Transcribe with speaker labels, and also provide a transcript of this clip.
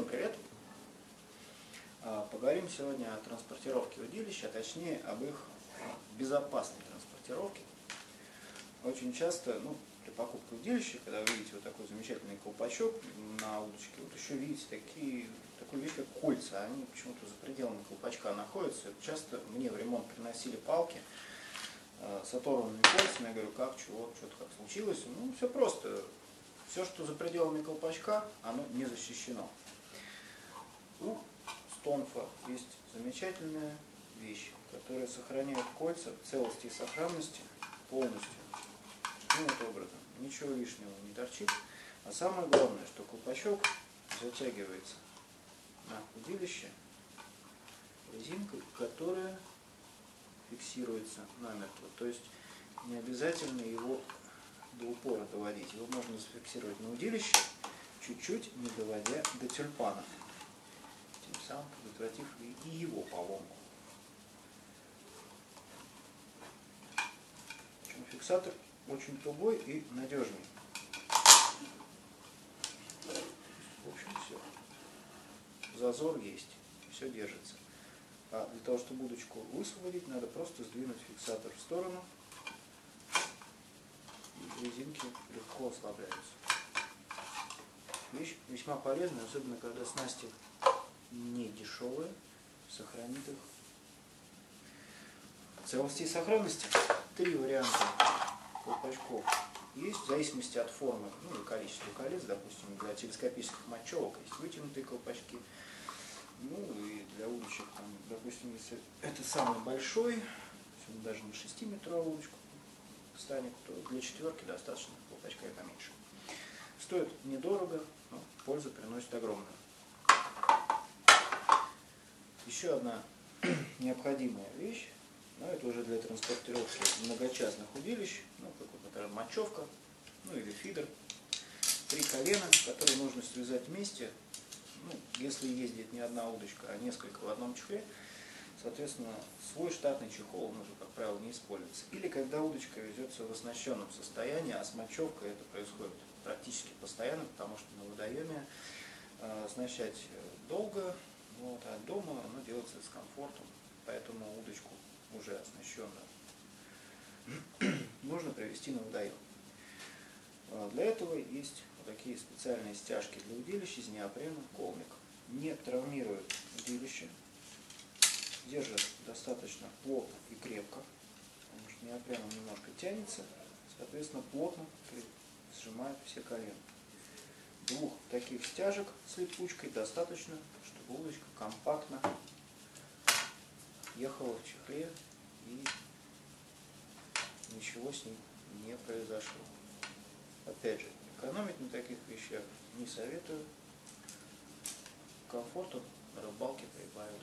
Speaker 1: Всем привет! А, поговорим сегодня о транспортировке удилища, а точнее об их безопасной транспортировке. Очень часто, ну, при покупке удилища, когда вы видите вот такой замечательный колпачок на удочке, вот еще видите такие, такой вещь, как кольца, они почему-то за пределами колпачка находятся. Часто мне в ремонт приносили палки, а, с оторванными кольцами. Я говорю, как, чего, что-то как случилось. Ну, все просто. Все, что за пределами колпачка, оно не защищено. У Стонфа есть замечательная вещь, которая сохраняет кольца в целости и сохранности полностью. Ну, вот образом. Ничего лишнего не торчит. А самое главное, что колпачок затягивается на удилище резинкой, которая фиксируется намертво. То есть не обязательно его до упора доводить. Его можно зафиксировать на удилище, чуть-чуть не доводя до тюльпана, самым предотвратив и его поломку. Фиксатор очень тугой и надежный. В общем, все. Зазор есть, все держится. А для того, чтобы удочку высвободить, надо просто сдвинуть фиксатор в сторону, и резинки легко ослабляются. Вещь весьма полезная, особенно когда снасти не дешевые, сохранит их целости и сохранности. Три варианта колпачков есть, в зависимости от формы, ну и количества колец, допустим, для телескопических мочевок есть вытянутые колпачки, ну и для удочек, там, допустим, если это самый большой, даже на 6-метровую удочку станет, то для четверки достаточно колпачка и поменьше. Стоит недорого, но пользу приносит огромную. Еще одна необходимая вещь но это уже для транспортировки многочастных удилищ, ну, как вот, например, мочевка, ну или фидер. Три колена, которые нужно связать вместе, ну, если ездит не одна удочка, а несколько в одном чехле, соответственно, свой штатный чехол он уже, как правило, не используется. Или когда удочка везется в оснащенном состоянии, а с мочевкой это происходит практически постоянно, потому что на водоеме э, оснащать долго, вот, а дома оно делается с комфортом, поэтому удочку уже оснащенную, нужно привести на водоем. А, для этого есть вот такие специальные стяжки для удилищ из неопрена, колмик. Не травмируют удилище, держат достаточно плотно и крепко, потому что неопрен немножко тянется, соответственно плотно сжимает все колена. Двух таких стяжек с липучкой достаточно, чтобы удочка компактно ехала в чехле и ничего с ним не произошло. Опять же, экономить на таких вещах не советую. Комфорту на рыбалке прибавят.